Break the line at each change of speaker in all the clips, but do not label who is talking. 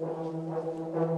Gracias.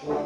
Sure.